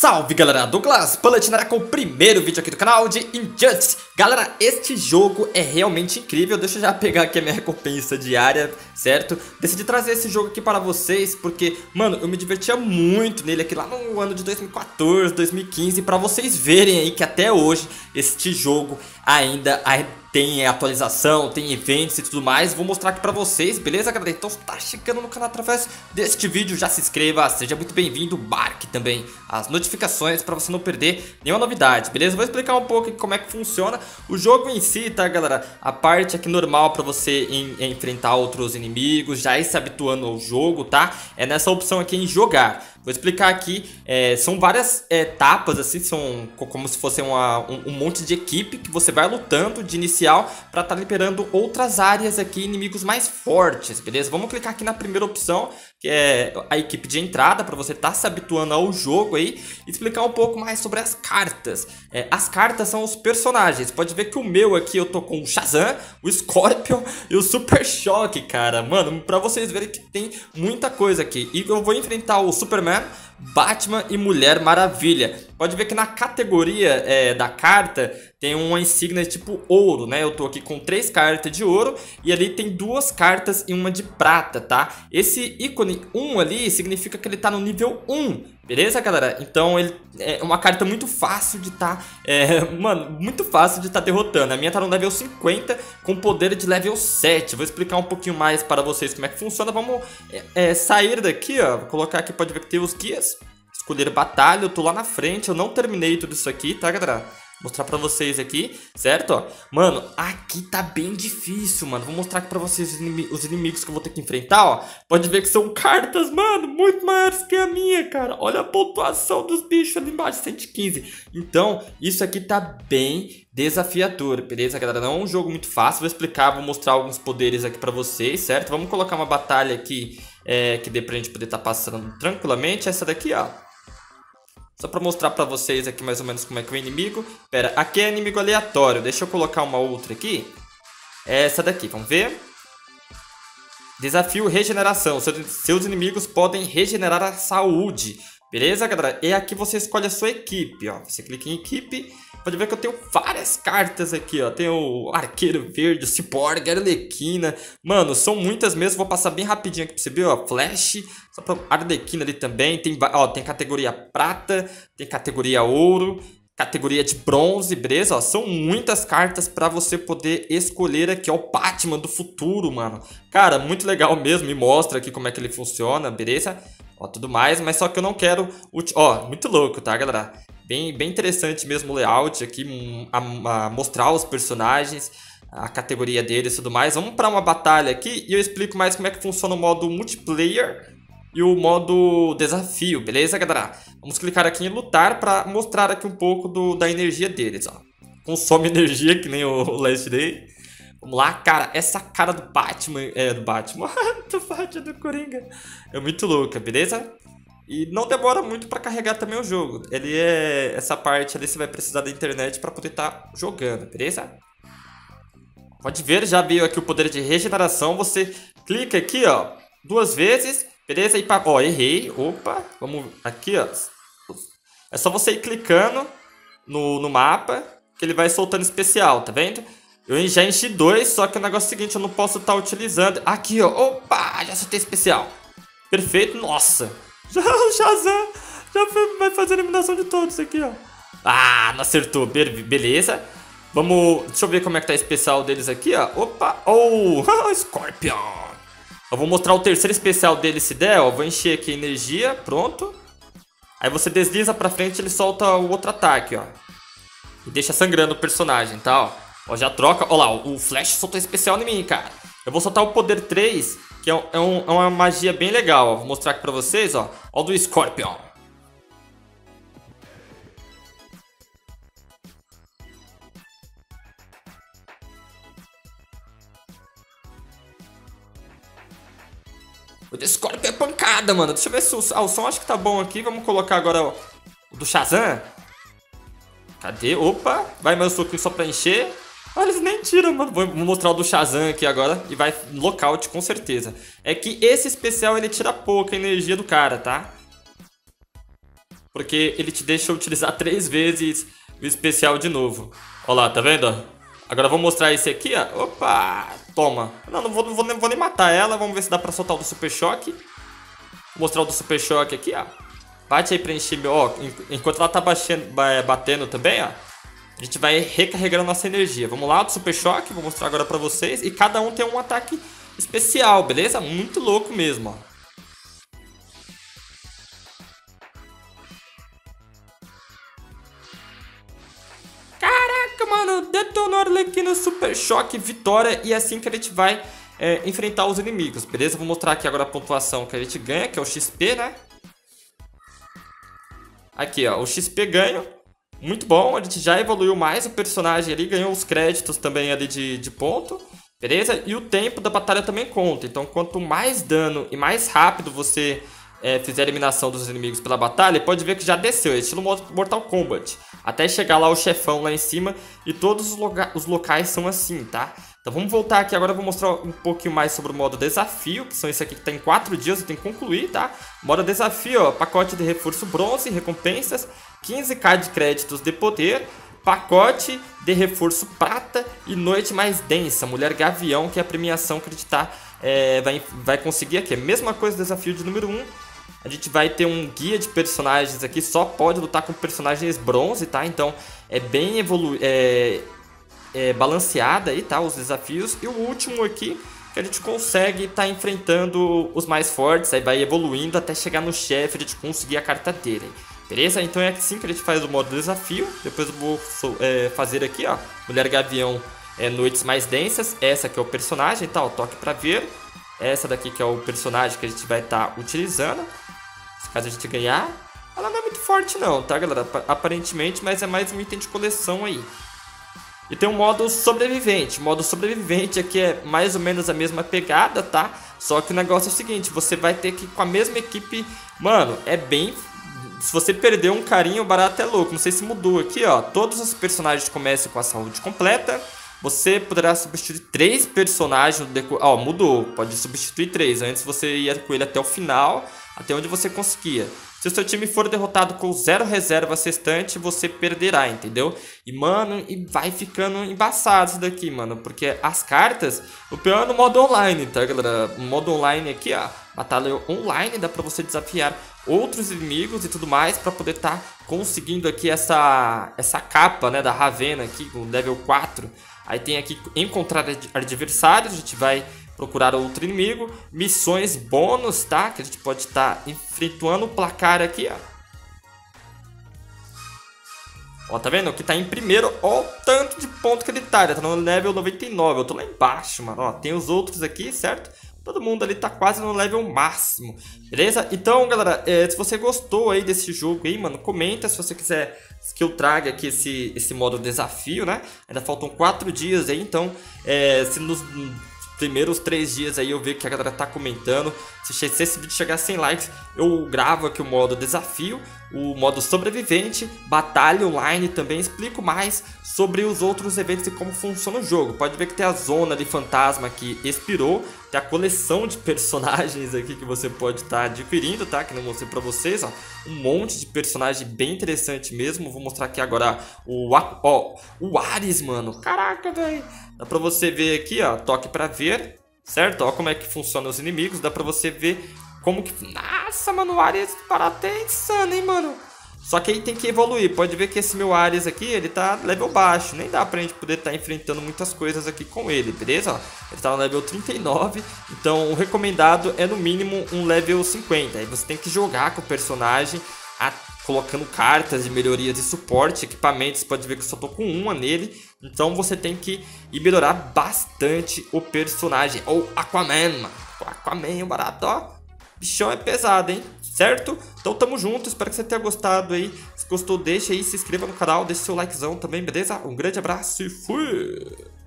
Salve galera, Douglas Palatinara com o primeiro vídeo aqui do canal de Injustice. Galera, este jogo é realmente incrível, deixa eu já pegar aqui a minha recompensa diária, certo? Decidi trazer esse jogo aqui para vocês porque, mano, eu me divertia muito nele aqui lá no ano de 2014, 2015 Para vocês verem aí que até hoje este jogo ainda tem atualização, tem eventos e tudo mais. Vou mostrar aqui pra vocês, beleza, galera? Então, se tá chegando no canal através deste vídeo, já se inscreva, seja muito bem-vindo, marque também as notificações pra você não perder nenhuma novidade, beleza? Vou explicar um pouco como é que funciona o jogo em si, tá, galera? A parte aqui normal pra você em, enfrentar outros inimigos, já ir se habituando ao jogo, tá? É nessa opção aqui em jogar. Vou explicar aqui, é, são várias etapas, assim, são como se fosse uma, um, um, monte de equipe que você vai lutando de inicial para estar tá liberando outras áreas aqui, inimigos mais fortes, beleza? Vamos clicar aqui na primeira opção, que é a equipe de entrada, para você estar tá se habituando ao jogo aí, e explicar um pouco mais sobre as cartas. É, as cartas são os personagens, pode ver que o meu aqui eu tô com o Shazam, o Scorpion e o Super Choque, cara. Mano, pra vocês verem que tem muita coisa aqui. E eu vou enfrentar o Superman Batman e Mulher Maravilha. Pode ver que na categoria é, da carta tem uma insígnia tipo ouro, né? Eu tô aqui com três cartas de ouro e ali tem duas cartas e uma de prata, tá? Esse ícone 1 ali significa que ele tá no nível 1, beleza, galera? Então ele é uma carta muito fácil de tá, é, mano, muito fácil de tá derrotando. A minha tá no level 50 com poder de level 7. Vou explicar um pouquinho mais para vocês como é que funciona. Vamos é, é, sair daqui, ó. Vou colocar aqui, pode ver que tem os guias. Escolher batalha, eu tô lá na frente, eu não terminei tudo isso aqui, tá, galera? Mostrar pra vocês aqui, certo? Mano, aqui tá bem difícil, mano. Vou mostrar aqui pra vocês os, os inimigos que eu vou ter que enfrentar, ó. Pode ver que são cartas, mano, muito maiores que a minha, cara. Olha a pontuação dos bichos ali embaixo, 115. Então, isso aqui tá bem desafiador, beleza, galera? Não é um jogo muito fácil. Vou explicar, vou mostrar alguns poderes aqui pra vocês, certo? Vamos colocar uma batalha aqui é, que dê pra gente poder estar tá passando tranquilamente. Essa daqui, ó. Só pra mostrar pra vocês aqui mais ou menos como é que é o inimigo. Pera, aqui é inimigo aleatório. Deixa eu colocar uma outra aqui. É essa daqui, vamos ver? Desafio regeneração. Seus inimigos podem regenerar a saúde. Beleza, galera? E aqui você escolhe a sua equipe, ó. Você clica em equipe Pode ver que eu tenho várias cartas aqui, ó. Tem o Arqueiro Verde, o Cyborg, a Arlequina. Mano, são muitas mesmo. Vou passar bem rapidinho aqui pra você ver, ó. Flash, só pra Arlequina ali também. Tem, ó, tem categoria prata, tem categoria ouro, categoria de bronze, beleza? Ó, são muitas cartas pra você poder escolher aqui, ó. O Batman do futuro, mano. Cara, muito legal mesmo. Me mostra aqui como é que ele funciona, beleza? Ó, tudo mais, mas só que eu não quero... Ó, muito louco, tá, galera? Bem, bem interessante mesmo o layout aqui, a, a mostrar os personagens, a categoria deles e tudo mais. Vamos para uma batalha aqui e eu explico mais como é que funciona o modo multiplayer e o modo desafio, beleza, galera? Vamos clicar aqui em lutar para mostrar aqui um pouco do, da energia deles, ó. Consome energia, que nem o Last Day. Vamos lá, cara, essa cara do Batman, é, do Batman, do Batman, do Coringa, é muito louca, beleza? E não demora muito para carregar também o jogo. Ele é essa parte ali você vai precisar da internet para poder estar tá jogando, beleza? Pode ver, já veio aqui o poder de regeneração. Você clica aqui, ó, duas vezes, beleza? E pra... ó, errei. Opa, vamos aqui, ó. É só você ir clicando no, no mapa que ele vai soltando especial, tá vendo? Eu já enchi dois, só que o negócio é o seguinte, eu não posso estar tá utilizando. Aqui, ó. Opa, já soltei especial. Perfeito, nossa. Já o Shazam já foi, vai fazer a eliminação de todos aqui, ó. Ah, não acertou. Be beleza. Vamos... Deixa eu ver como é que tá especial deles aqui, ó. Opa. Oh, Scorpion. Eu vou mostrar o terceiro especial dele se der, ó. Vou encher aqui energia. Pronto. Aí você desliza pra frente ele solta o outro ataque, ó. E deixa sangrando o personagem, tá, ó. Ó já troca. Ó lá, o Flash soltou especial em mim, cara. Eu vou soltar o poder 3 que é, é, um, é uma magia bem legal, ó. Vou mostrar aqui pra vocês, ó. Ó do Scorpion. O do Scorpion é pancada, mano. Deixa eu ver se o, ah, o som acho que tá bom aqui. Vamos colocar agora o, o do Shazam. Cadê? Opa! Vai mais um soquinho só pra encher. Olha, eles nem tiram, mano. Vou mostrar o do Shazam aqui agora e vai lockout com certeza. É que esse especial ele tira pouca energia do cara, tá? Porque ele te deixa utilizar três vezes o especial de novo. Olha lá, tá vendo? Agora vou mostrar esse aqui, ó. Opa! Toma. Não, não vou, não vou, não vou nem matar ela. Vamos ver se dá pra soltar o do Super Choque. Vou mostrar o do Super Choque aqui, ó. Bate aí pra encher meu... Ó, enquanto ela tá batendo também, ó. A gente vai recarregando nossa energia. Vamos lá, do Super Choque, vou mostrar agora pra vocês. E cada um tem um ataque especial, beleza? Muito louco mesmo, ó. Caraca, mano, detonou Arlequino Super Choque, vitória. E é assim que a gente vai é, enfrentar os inimigos, beleza? Vou mostrar aqui agora a pontuação que a gente ganha, que é o XP, né? Aqui, ó, o XP ganho muito bom, a gente já evoluiu mais o personagem ali, ganhou os créditos também ali de, de ponto, beleza? E o tempo da batalha também conta, então quanto mais dano e mais rápido você é, fizer a eliminação dos inimigos pela batalha, pode ver que já desceu, é estilo Mortal Kombat, até chegar lá o chefão lá em cima, e todos os, os locais são assim, tá? Então vamos voltar aqui agora, vou mostrar um pouquinho mais sobre o modo desafio, que são esse aqui que tá em 4 dias, eu tenho que concluir, tá? Modo desafio, ó, pacote de reforço bronze, recompensas, 15k de créditos de poder, pacote de reforço prata e noite mais densa, mulher gavião, que é a premiação que a gente tá, é, vai, vai conseguir aqui. Mesma coisa desafio de número 1, a gente vai ter um guia de personagens aqui, só pode lutar com personagens bronze, tá? Então é bem evolu é, é, balanceada aí, tá? Os desafios. E o último aqui, que a gente consegue estar tá enfrentando os mais fortes, aí vai evoluindo até chegar no chefe, a gente conseguir a carta dele. Beleza? Então é assim que a gente faz o modo desafio. Depois eu vou é, fazer aqui, ó. Mulher Gavião é, Noites Mais Densas. Essa que é o personagem, tá? Toque pra ver. Essa daqui que é o personagem que a gente vai estar tá utilizando. Caso a gente ganhar. Ela não é muito forte não, tá galera? Aparentemente, mas é mais um item de coleção aí. E tem um modo sobrevivente. O modo sobrevivente aqui é mais ou menos a mesma pegada, tá? Só que o negócio é o seguinte, você vai ter que com a mesma equipe... Mano, é bem... Se você perder um carinho, o barato é louco. Não sei se mudou aqui, ó. Todos os personagens começam com a saúde completa. Você poderá substituir três personagens no. Ó, mudou. Pode substituir três. Antes você ia com ele até o final, até onde você conseguia. Se o seu time for derrotado com zero reservas restante, você perderá, entendeu? E, mano, e vai ficando embaçado isso daqui, mano. Porque as cartas, o pior é no modo online, tá, galera? O modo online aqui, ó, batalha online, dá pra você desafiar outros inimigos e tudo mais pra poder tá conseguindo aqui essa, essa capa, né, da Ravena aqui, com level 4. Aí tem aqui encontrar adversários, a gente vai procurar outro inimigo, missões bônus, tá? Que a gente pode estar tá enfrentando o placar aqui, ó. Ó, tá vendo? Que tá em primeiro, ó o tanto de ponto que ele tá, ele tá no level 99, eu tô lá embaixo, mano, ó, tem os outros aqui, certo? Todo mundo ali tá quase no level máximo, beleza? Então, galera, é, se você gostou aí desse jogo aí, mano, comenta se você quiser que eu traga aqui esse, esse modo desafio, né? Ainda faltam quatro dias aí, então, é, se nos primeiros três dias aí eu ver que a galera tá comentando. Se esse vídeo chegar a 100 likes, eu gravo aqui o modo desafio, o modo sobrevivente, batalha online também. Explico mais sobre os outros eventos e como funciona o jogo. Pode ver que tem a zona de fantasma que expirou, tem a coleção de personagens aqui que você pode estar tá adquirindo, tá? Que não mostrei pra vocês, ó. Um monte de personagem bem interessante mesmo. Vou mostrar aqui agora o, ó, o Ares, mano. Caraca, velho. Dá pra você ver aqui, ó, toque pra ver, certo? Ó como é que funciona os inimigos, dá pra você ver como que... Nossa, mano, o Ares para até insano, hein, mano? Só que aí tem que evoluir, pode ver que esse meu Ares aqui, ele tá level baixo, nem dá pra gente poder estar tá enfrentando muitas coisas aqui com ele, beleza? Ele tá no level 39, então o recomendado é no mínimo um level 50, aí você tem que jogar com o personagem, a colocando cartas de melhorias de suporte, equipamentos, pode ver que eu só tô com uma nele, então você tem que ir melhorar bastante o personagem, ou Aquaman, mano. Aquaman, o barato, ó, bichão é pesado, hein? Certo? Então tamo junto, espero que você tenha gostado aí, se gostou deixa aí, se inscreva no canal, deixa seu likezão também, beleza? Um grande abraço e fui!